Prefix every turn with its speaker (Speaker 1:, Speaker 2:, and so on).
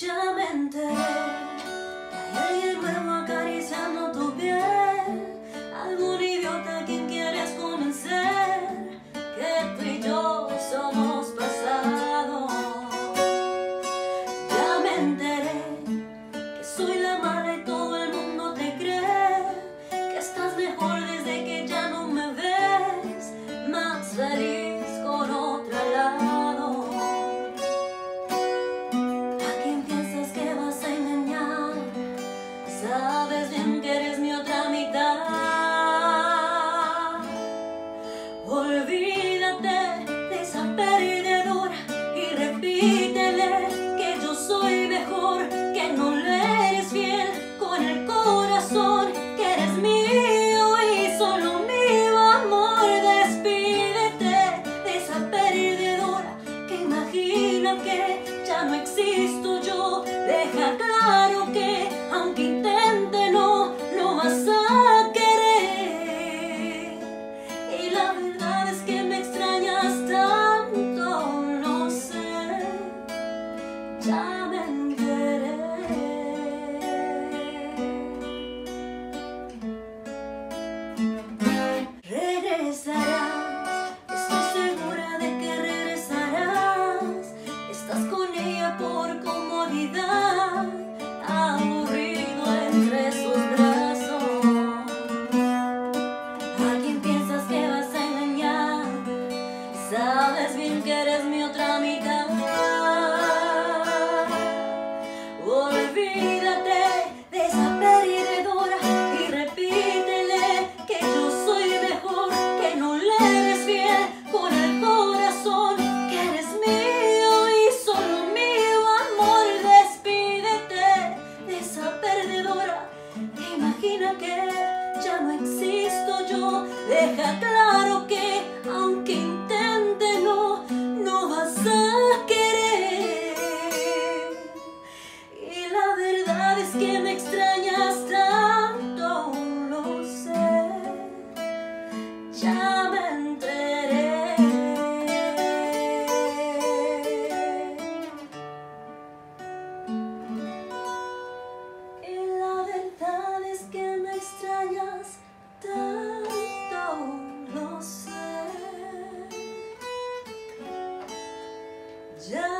Speaker 1: Ya me enteré, hay alguien nuevo Sabes bien que eres mi otra mitad. Olvídate de esa perdedora y repítele que yo soy mejor. imagina que ya no existo yo, deja claro que já